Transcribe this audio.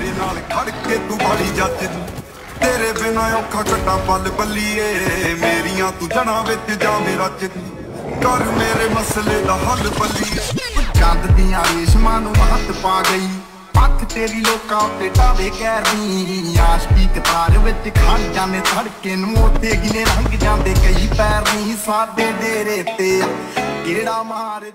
ਮੇਰੇ ਨਾਲ ਖੜ ਕੇ ਤੂੰ ਬੜੀ ਜੱਜ। ਤੇਰੇ ਬਿਨਾ ਔਖਾ ਕੱਟਾ ਪਲ ਬੱਲੀਏ। ਮੇਰੀਆਂ ਤੂੰ ਜਣਾ ਵਿੱਚ ਜਾਵੇਂ ਰੱਜ ਕਰ ਮੇਰੇ ਮਸਲੇ ਦਾ ਹੱਲ ਬੱਲੀਏ। ਚੰਦ ਦੀਆਂ ਰੇਸ਼ਮਾਂ ਨੂੰ ਹੱਥ ਪਾ ਗਈ। ਪੱਖ ਤੇਰੀ ਲੋਕਾਂ ਉੱਤੇ ਟਾਵੇ ਕਹਿਰਨੀ ਆਸ਼ਕੀ ਕਤਾਰ ਵਿੱਚ ਖੜ ਜਾਂਦੇ ਧੜਕੇ ਨੂੰ ਉੱਤੇ ਗਿਨੇ ਰੰਗ ਜਾਂਦੇ ਕਈ ਪੈਰ ਨਹੀਂ ਸਾਡੇ ਡੇਰੇ ਤੇ। ਕਿਹੜਾ ਮਾਰ